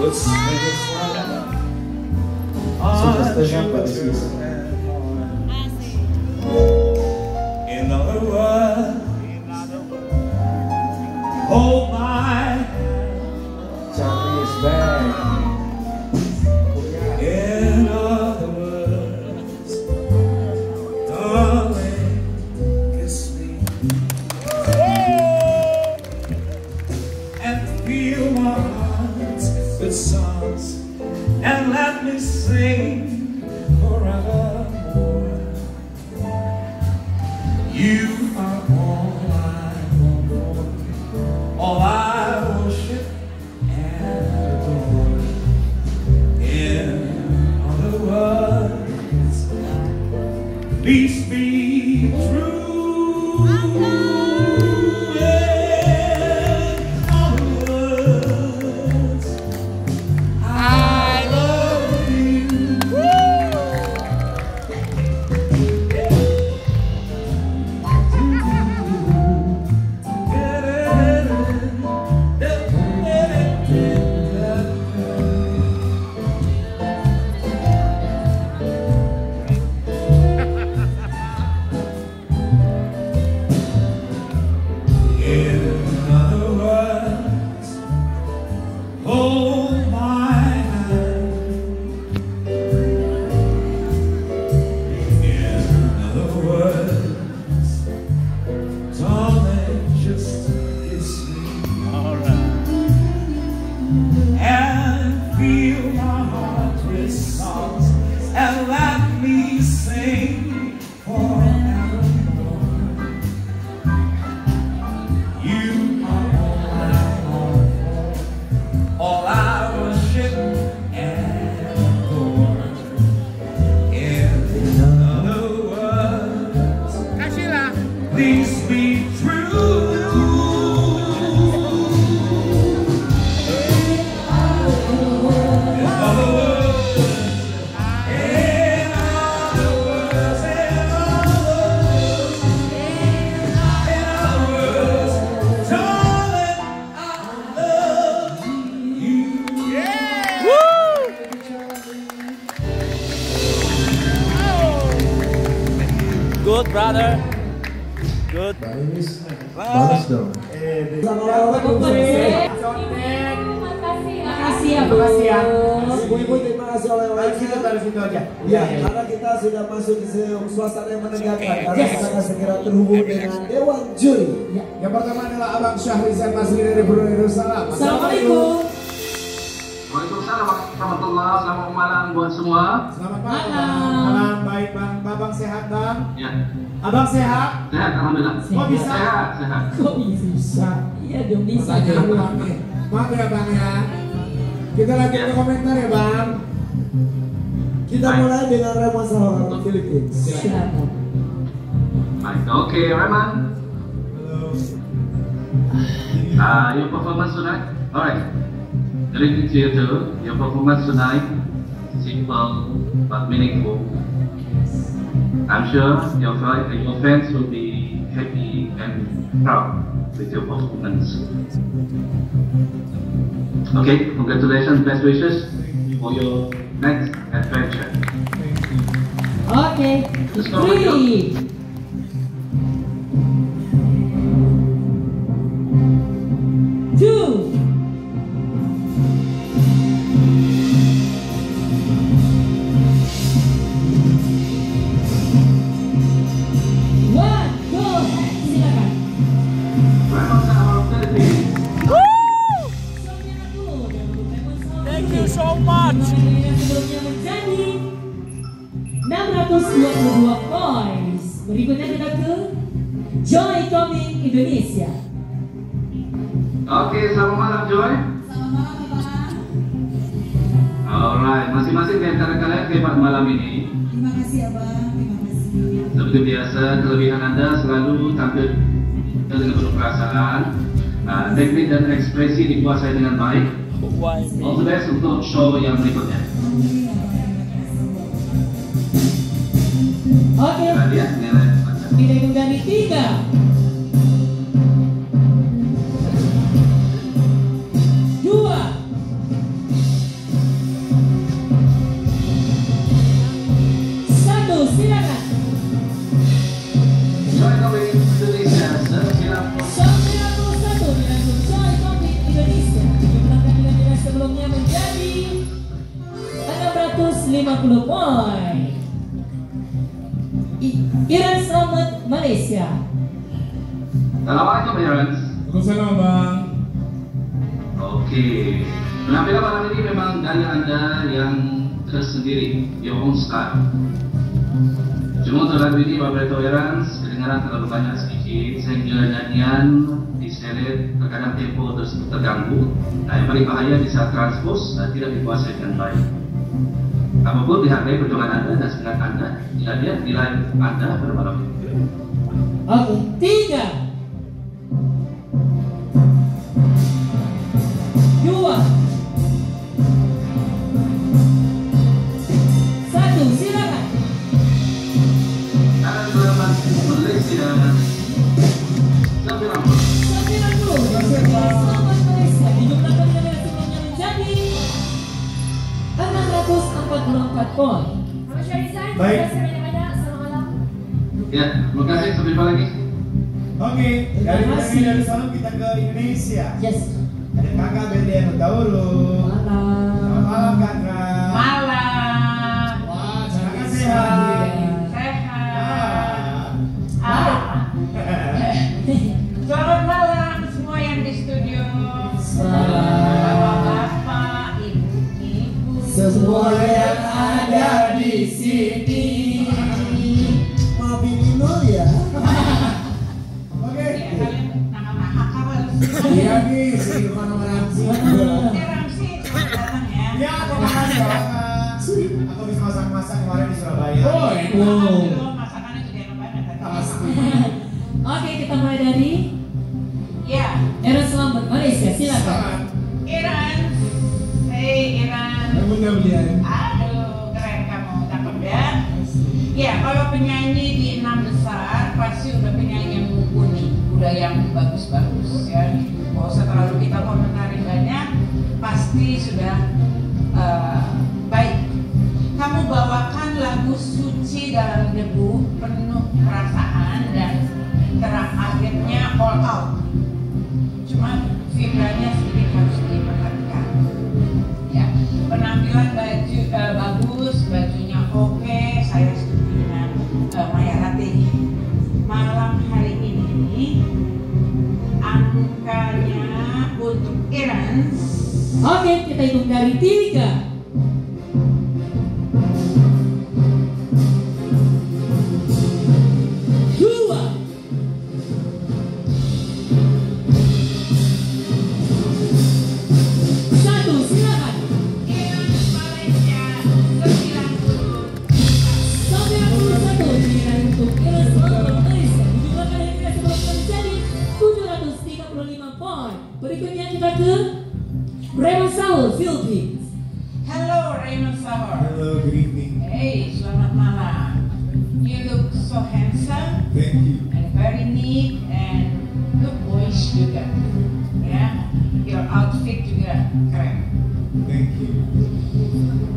Sudah setengah Pak Rizky. In suasana yang menegangkan karena kita akan segera terhubung dengan Dewan Juri. Ya, yang pertama adalah Abang Syahrizal Basri dari Brunei Darussalam. Assalamualaikum. Waalaikumsalam warahmatullahi Selamat malam buat semua. Selamat malam. Malam. Malam baik Bang. Babang sehat Bang. Ya, Abang sehat? sehat alhamdulillah. Kok bisa? Sehat, sehat. Kok bisa? Iya dong bisa. Pertanyaan Bang nih. Maaf ya Bang ya. Kita lanjut ke komentar ya Bang. Kita mulai dengan Raymond Sahora Philippines. Silakan. Baik, oke Rahman. Uh, your performance tonight? Alright. To you too. Your performance tonight, simple but meaningful. I'm sure your, your fans will be happy and proud with your performance. Okay, congratulations, best wishes for your next adventure. Okay. Three. Oke, selamat malam Joy. Alright, masing-masing di antara kalian hebat malam ini. Terima kasih abang, terima kasih. Seperti biasa, kelebihan Anda selalu tampil dengan penuh perasaan. Nah, teknik dan ekspresi dikuasai dengan baik. All the best untuk show yang berikutnya. Oke, Kita lihat nilai. kita menjadi tiga. Dari anda yang tersendiri, your own style. Cuma lagu ini Bapak Tolerance kedengaran terlalu banyak sedikit sehingga nyanyian diseret terkadang tempo terus terganggu. Nah yang paling bahaya di saat transpose dan tidak dikuasai dengan baik. Apa pun dihargai perjuangan anda dan semangat anda, tidak lihat nilai anda pada malam ini. Oke, tiga. 644 poin. Baik. Ya, terima kasih. Sampai jumpa lagi. Oke, dari Terima kasih. dari dari sana kita ke Indonesia. Yes. Ada kakak Berlian Utauru. Selamat Malam. malam kakak. Malam. Wah, kakak sehat. Sehat. Ah. Ah. Selamat malam semua yang di studio. Selamat. Bapak-bapak, ibu-ibu. Semua yang di Oke, kita hitung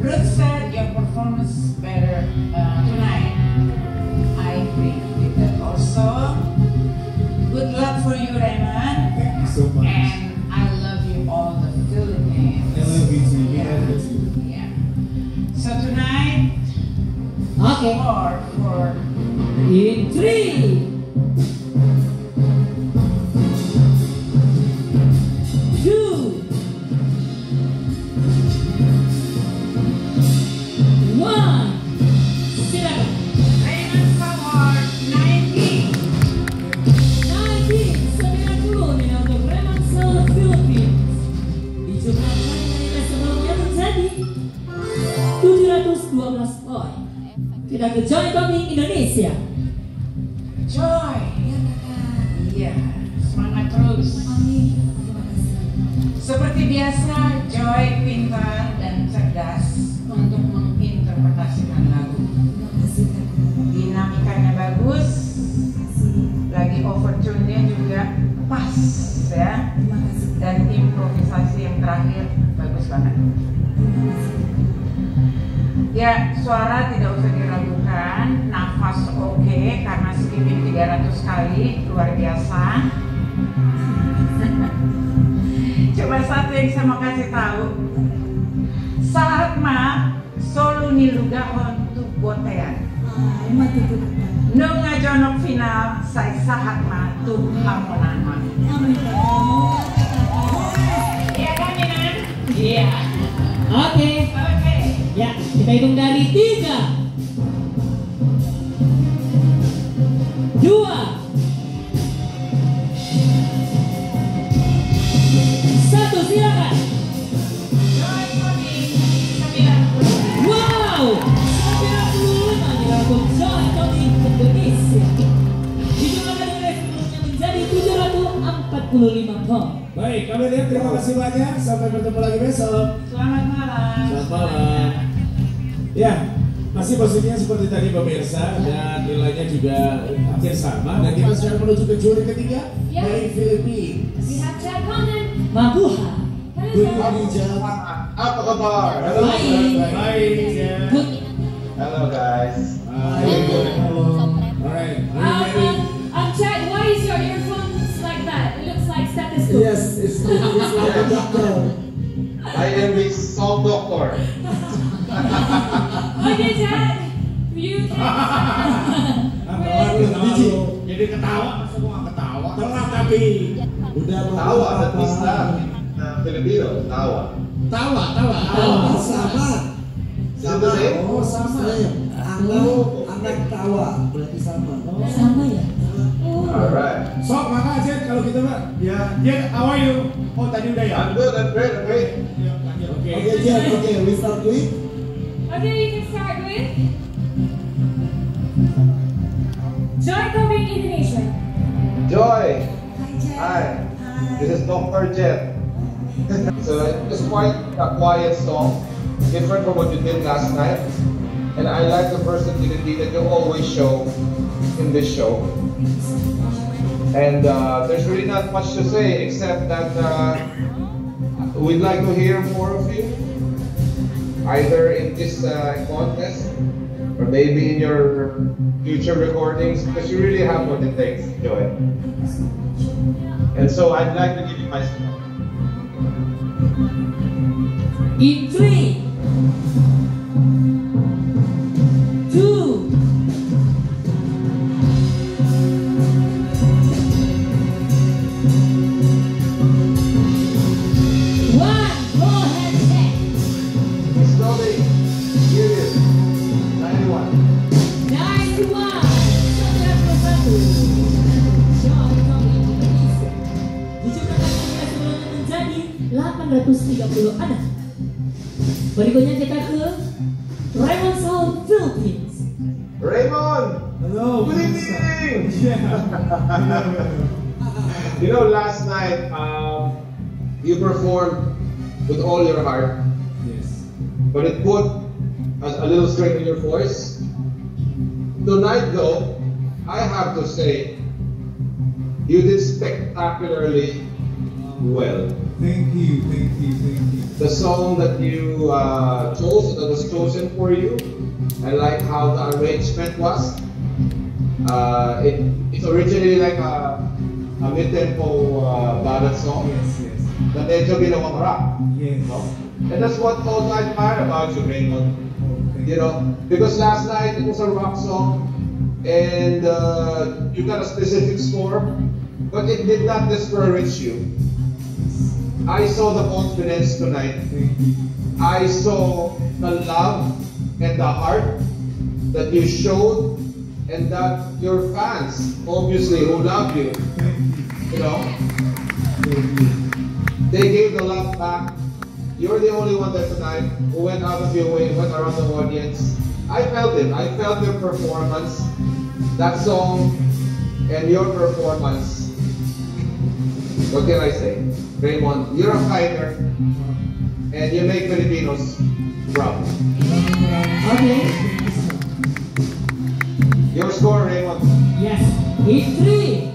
Ruth said your performance better uh, tonight I agree with that also good luck for you Raymond Thank you so much. and I love you all the Philippines I love you too. We Yeah. love you too. yeah so tonight Oke. score for In three, untuk menginterpretasikan lagu dinamikanya bagus lagi overtune-nya juga pas ya dan improvisasi yang terakhir bagus banget Ya, suara tidak usah diragukan, nafas oke karena skipping 300 kali, luar biasa. Coba satu yang saya mau kasih tahu. Salma solo nilugahon tu botean. Nung nga jonok final sa isahat ma tu hamonan ma. Iya kan Minan? Iya. Oke. Oke. Ya, kita hitung dari tiga. Dua. Satu, silakan. Baik, kami lihat terima kasih banyak. Sampai bertemu lagi besok. Selamat malam. Selamat malam. Ya, masih posisinya seperti tadi pemirsa dan nilainya juga hampir sama. Dan kita sekarang menuju ke juri ketiga Ya. dari Filipina. We have Jack Conan, Mabuha. Good morning, Jack. Apa kabar? Halo, Baik. Hello guys. Baik. Halo. Alright, Yes, it's, it's like a doctor. I am the song doctor. Okay, Jack. You can. Jadi ketawa, masa gua nggak ketawa? Telat tapi. Udah Tawa, means that uh, Filipino. Tawa. Tawa, tawa, Tawa sama. It the same? Oh, sama. Anak, anak tawa berarti sama. Sama ya? Alright. Sok, maka aja kalau gitu, Pak. Ya, Jen, how are you? Oh, tadi udah ya? I'm good, I'm great, I'm great. Oke. Oke, Jack. Oke, we start with Okay, you can start with Joy Coping Indonesia. Joy. Hi, Jack. Hi. This is Dr. Jet. so it's quite a quiet song, different from what you did last night. And I like the versatility that you always show in this show. And uh, there's really not much to say except that uh, we'd like to hear more of you, either in this uh, contest or maybe in your future recordings, because you really have what it takes, Joy. And so I'd like to give you my In three, though, I have to say, you did spectacularly well. Thank you, thank you, thank you. the song that you uh, chose, that was chosen for you. I like how the arrangement was. Uh, it, it's originally like a, a mid-tempo uh, ballad song Yes, yes. na medyo ginawang rock. Yes. No? And that's what all I admire about you, Raymond. Oh, thank You know, because last night it was a rock song and uh, you got a specific score, but it did not discourage you. I saw the confidence tonight. I saw the love and the heart that you showed and that your fans, obviously, who love you, you. know, they gave the love back. You're the only one there tonight who went out of your way, went around the audience. I felt it. I felt your performance, that song and your performance, what can I say? Raymond, you're a fighter and you make Filipinos proud. Okay. Your score, Raymond. Yes, 8-3.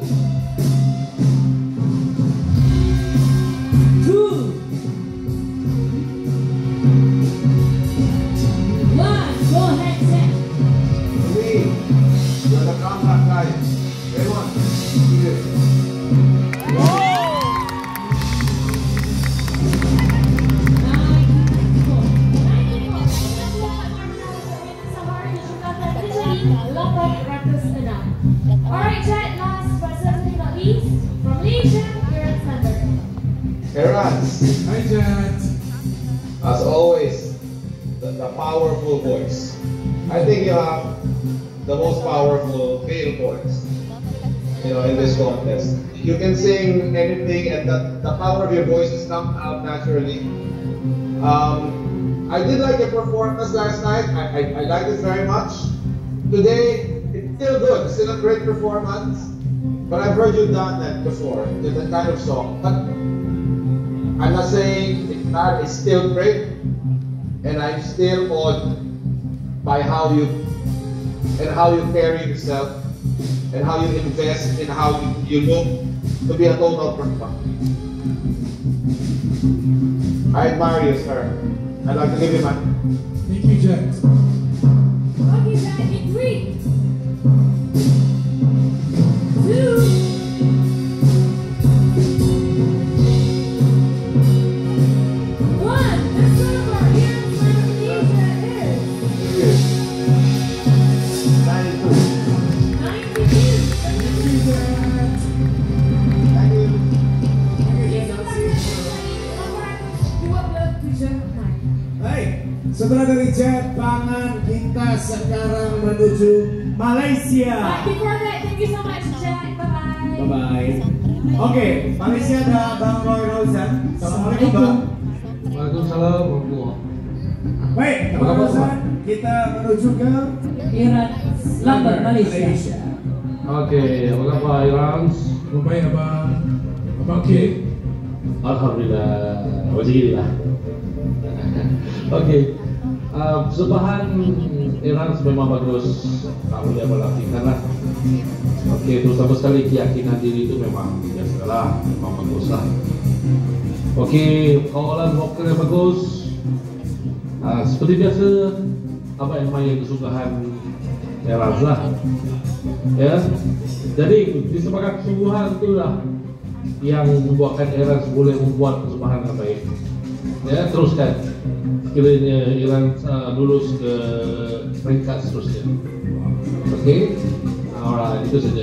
The most powerful male voice, you know, in this contest. You can sing anything, and the, the power of your voice is come out naturally. Um, I did like your performance last night. I, I, I liked it very much. Today, it's still good. It's still a great performance. But I've heard you done that before, the kind of song. But I'm not saying it's not, it's still great. And I'm still awed by how you and how you carry yourself and how you invest in how you, look to be a total professional. I admire you, sir. I'd like to give you my Thank you, Jack. Setelah dari Jet Pangan, kita sekarang menuju Malaysia. But before that, thank you so much, Jack. Bye-bye. Bye bye. Oke, Malaysia ada Bang Roy Rozan. Assalamualaikum Bang. Waalaikumsalam warahmatullahi Baik, Bang Rozan, kita menuju ke Iran, London, Malaysia. Oke, apa kabar Irans? Baik, Abang. Abang K. Alhamdulillah, wajib lah. Oke, uh, persembahan Iran memang bagus. Kamu dia melatihkan lah. Oke, terutama sekali keyakinan diri itu memang biasa lah, memang bagus lah. Oke, kawalan vokal yang bagus. Uh, seperti biasa, apa yang main kesukaan Iran lah. Ya, jadi disebabkan kesungguhan itulah yang membuatkan Iran boleh membuat persembahan yang baik. Ya, teruskan. Kiranya Iran uh, lulus ke peringkat seterusnya. Oke, okay? alright, itu saja.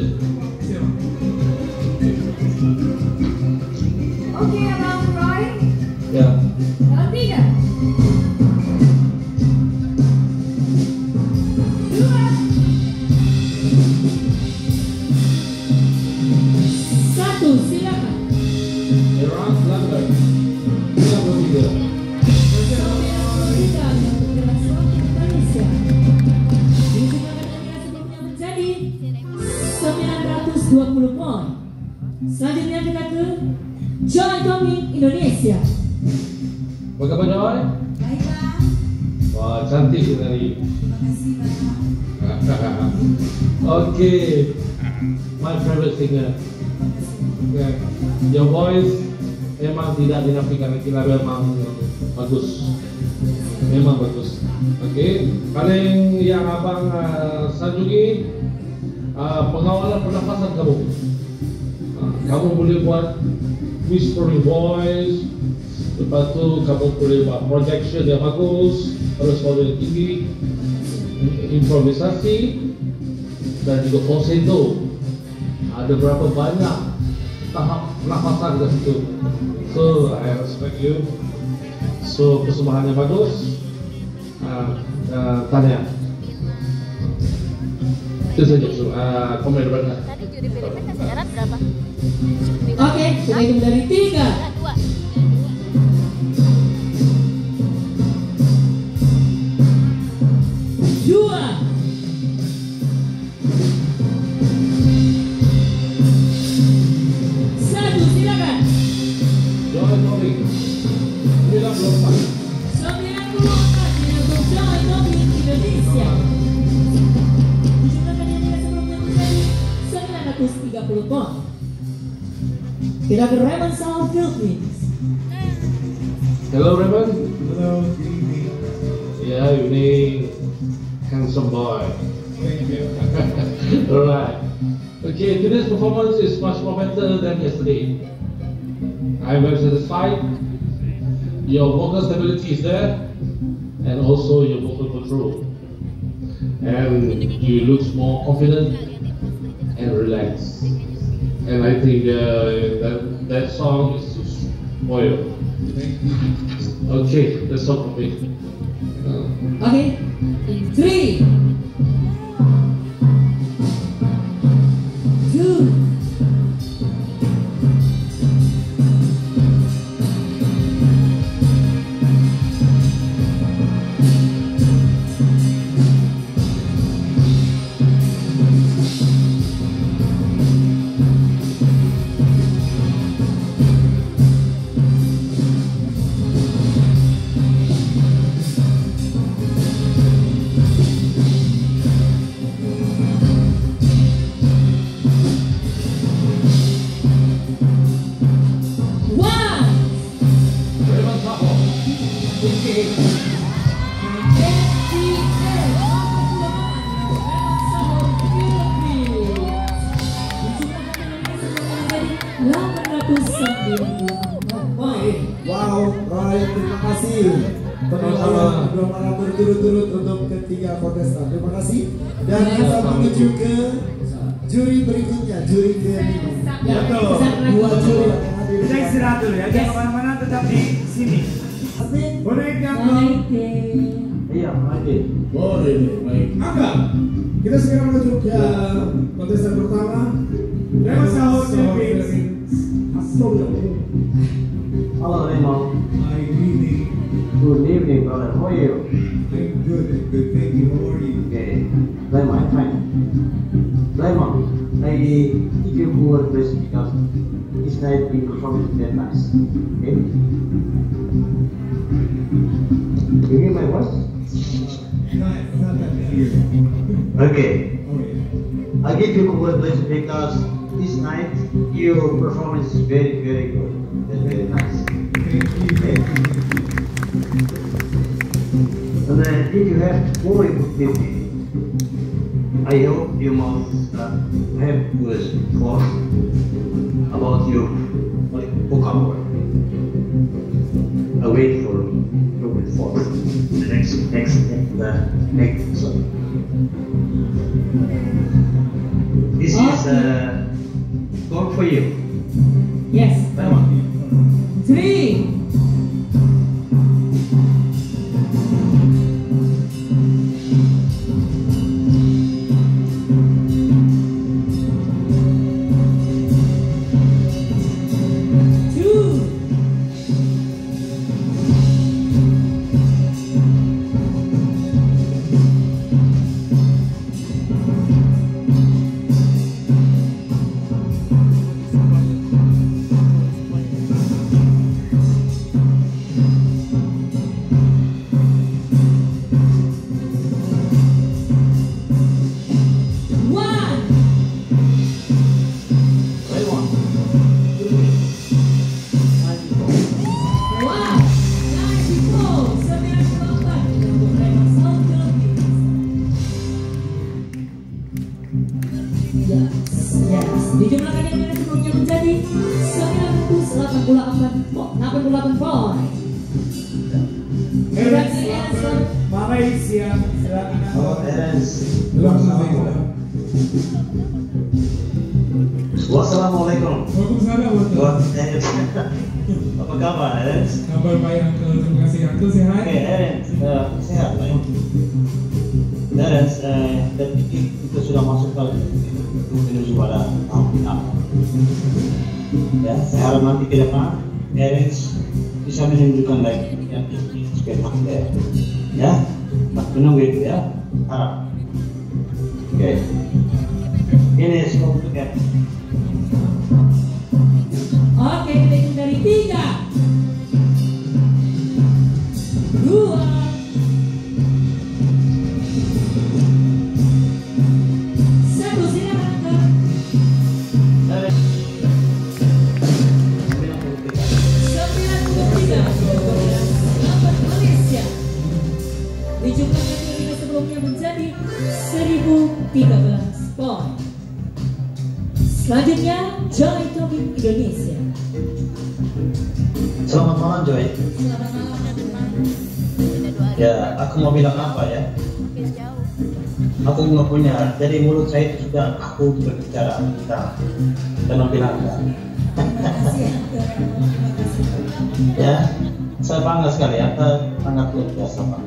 Okay. Your voice memang tidak dinafikan kita memang bagus. Memang bagus. Oke, okay. paling yang abang uh, sanjungi uh, pengawalan pernafasan kamu. Uh, kamu boleh buat whispering voice, lepas tu kamu boleh buat projection yang bagus, terus volume tinggi, improvisasi dan juga falsetto. Ada berapa banyak tahap pernafasan di situ. So I respect you. So persembahannya bagus. Uh, uh, tanya. Itu saja so, uh, komen daripada. Tadi juri PDP kasih Erat berapa? Oke, kita hitung dari tiga. Dua. Dua. Kita ke Raymond Sound Philippines. Hello Raymond. Hello, good. Yeah, you need handsome boy. Thank you. Alright. Okay, today's performance is much more better than yesterday. I'm very satisfied. Your vocal stability is there, and also your vocal control. And you look more confident and relaxed. And I think uh, that that song is Oil. Okay, that's all for me. Okay, in three, berikutnya, juri kelima. Ya, betul. Dua juri yang hadir. Kita istirahat dulu ya, jangan ke mana-mana tetap di sini. Boleh diangkat. Iya, oke. Boleh baik. Angga, kita sekarang menuju ke kontestan pertama. Lewat sahur Champions. Hello. Hi, good evening. Good evening, brother. How are you? I give you good advice because this night we performed very nice. Okay? You hear my voice? Not, not that. Okay. I give you congratulations because this night your performance is very, very good. That's very nice. Okay. And then if you have more opportunity, I hope you must uh, have good thoughts about your depan Terence bisa menunjukkan lagi yang spektakuler. Ya, tak menunggu itu ya. Harap. Oke. Ini skop Aku nggak punya, jadi mulut saya itu sudah aku berbicara tentang penampilan Anda. Ya, saya bangga sekali ya, eh, sangat luar biasa Pak.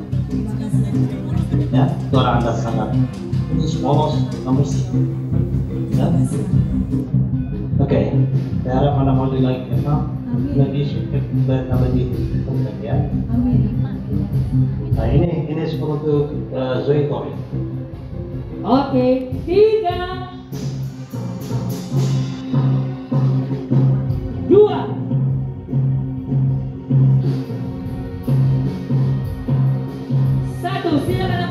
Ya, suara Anda sangat polos, bagus. Ya. Oke, saya harap Anda mau lagi ya, lebih sukses dan lebih sukses ya. Nah ini ini seperti untuk eh, Zoe Tommy. Oke, tiga, dua, satu. Silakan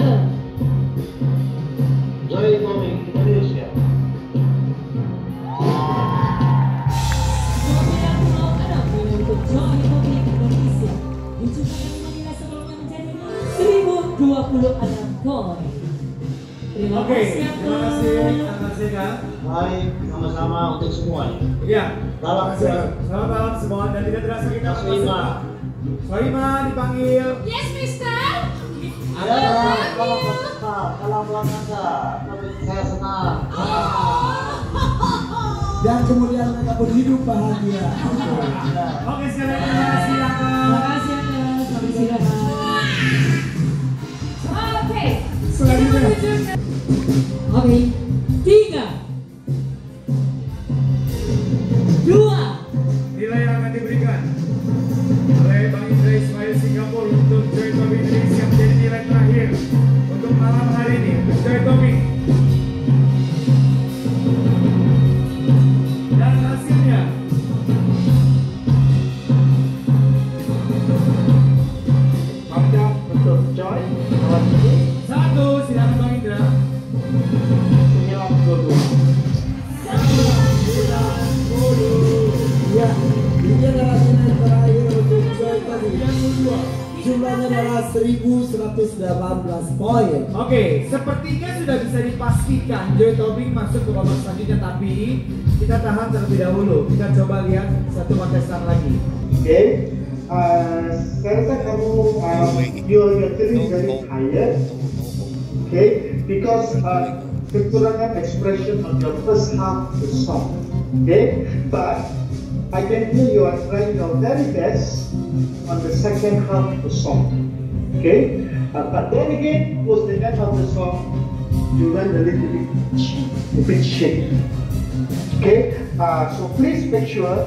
Indonesia. untuk Joy Indonesia Diciptakan Manila sebelumnya menjadi 1026 poin Terima Oke, kasih terima kasih, terima kasih Kak. Baik, sama-sama untuk semuanya. Iya. Salam Terima kasih. Selamat malam semua dan tidak terasa kita Mas Wima. Soima dipanggil. Yes, Mister. Ada kalau peserta, kalau belakang tapi saya senang. Dan kemudian mereka pun hidup bahagia. Oke, sekali lagi terima kasih. Terima kasih Selamat istirahat Oke. Oke Tiga Dua Nilai yang akan diberikan oleh Bang Indra Ismail Singapura untuk Joy Indonesia menjadi nilai terakhir 1118 poin. Oke, sepertinya sudah bisa dipastikan Joy Tobing masuk ke babak selanjutnya tapi kita tahan terlebih dahulu. Kita coba lihat satu kontestan lagi. Okay. Uh, saya rasa kamu uh, you're, you're feeling very tired. Okay, because uh, kekurangan expression on your first half the song. Okay, but I can hear you are trying your very best on the second half of the song. Okay, uh, but then again, towards the end of the song, you went a little bit, a bit shaky. Okay, uh, so please make sure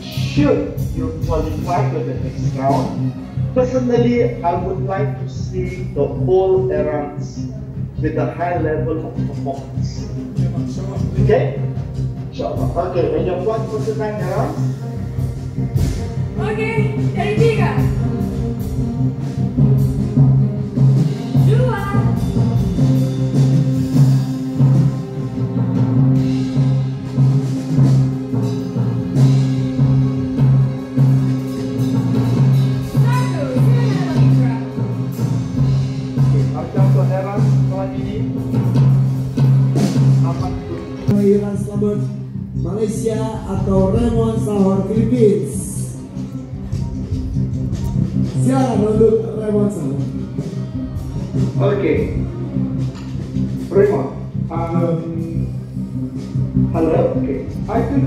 should you qualify for the next round. Personally, I would like to see the whole errands with a high level of performance. Okay? Sure. Okay, when you're one for the rounds, Oke, dari tiga. Dua.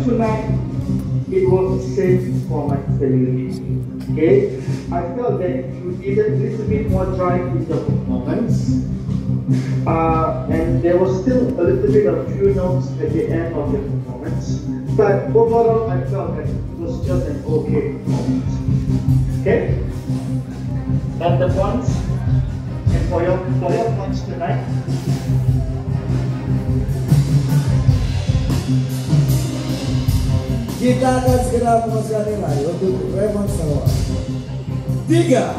Tonight it was same for my failure. Okay. I felt that you needed a little bit more drive in the performance. Uh, and there was still a little bit of few notes at the end of the performance. But overall, I felt that it was just an okay performance. Okay? And the points, and for your, for your points tonight, Kita akan segera memasukkan nilai untuk Raymond Sahor. Tiga,